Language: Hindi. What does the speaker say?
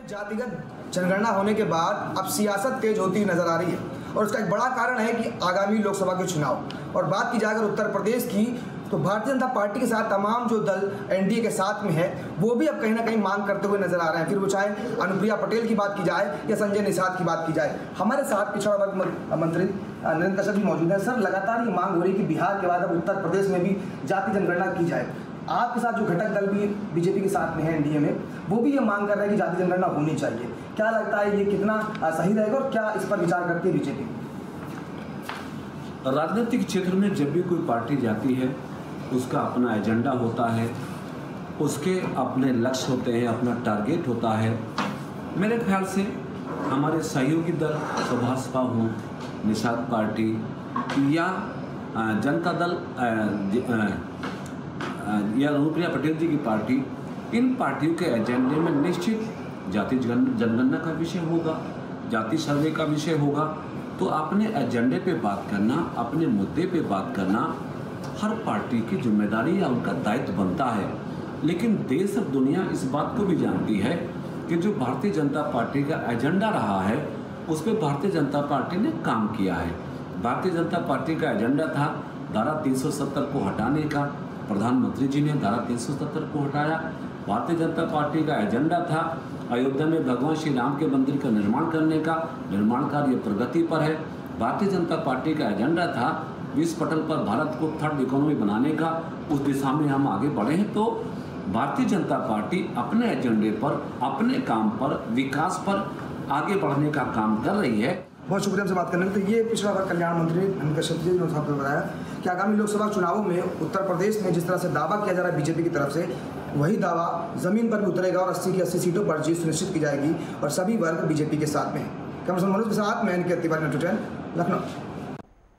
जातिगत जनगणना होने के बाद अब सियासत तेज होती नज़र आ रही है और उसका एक बड़ा कारण है कि आगामी लोकसभा के चुनाव। और बात की जाए अगर उत्तर प्रदेश की तो भारतीय जनता पार्टी के साथ तमाम जो दल एनडीए के साथ में है, वो भी अब कहीं ना कहीं मांग करते हुए नज़र आ रहे हैं। फिर वो चाहे अनुप्रिया पटेल की बात की जाए या संजय निषाद की बात की जाए। हमारे साथ पिछड़ा वर्ग मंत्री नरेंद्र कश्यप जी मौजूद हैं। सर, लगातार ये मांग हो रही है कि बिहार के बाद अब उत्तर प्रदेश में भी जाति जनगणना की जाए। आपके साथ जो घटक दल भी बीजेपी के साथ में है एनडीए में, वो भी ये मांग कर रहे हैं कि जाति जनगणना होनी चाहिए। क्या लगता है ये कितना सही रहेगा और क्या इस पर विचार करती है बीजेपी? राजनीतिक क्षेत्र में जब भी कोई पार्टी जाती है, उसका अपना एजेंडा होता है, उसके अपने लक्ष्य होते हैं, अपना टारगेट होता है। मेरे ख्याल से हमारे सहयोगी दल, सुभाषपा हो, निषाद पार्टी, या जनता दल या अनुप्रिया पटेल जी की पार्टी, इन पार्टियों के एजेंडे में निश्चित जाति जनगणना का विषय होगा, जाति सर्वे का विषय होगा। तो अपने एजेंडे पे बात करना, अपने मुद्दे पे बात करना हर पार्टी की ज़िम्मेदारी या उनका दायित्व बनता है। लेकिन देश और दुनिया इस बात को भी जानती है कि जो भारतीय जनता पार्टी का एजेंडा रहा है, उस पर भारतीय जनता पार्टी ने काम किया है। भारतीय जनता पार्टी का एजेंडा था धारा 370 को हटाने का प्रधानमंत्री जी ने धारा 370 को हटाया। भारतीय जनता पार्टी का एजेंडा था अयोध्या में भगवान श्री राम के मंदिर का निर्माण करने का। निर्माण कार्य प्रगति पर है। भारतीय जनता पार्टी का एजेंडा था विश्व पटल पर भारत को थर्ड इकोनॉमी बनाने का। उस दिशा में हम आगे बढ़े हैं तो भारतीय जनता पार्टी अपने एजेंडे पर, अपने काम पर, विकास पर आगे बढ़ने का काम कर रही है। बहुत शुक्रिया हमसे बात करने तो ये पिछड़ा वर्ग कल्याण मंत्री कश्यप जी साहब ने बताया कि आगामी लोकसभा चुनावों में उत्तर प्रदेश में जिस तरह से दावा किया जा रहा है बीजेपी की तरफ़ से, वही दावा ज़मीन पर भी उतरेगा और अस्सी की अस्सी सीटों पर जीत सुनिश्चित की जाएगी और सभी वर्ग बीजेपी के साथ में कमर मनोज के साथ मैं इनके तिवारी लखनऊ।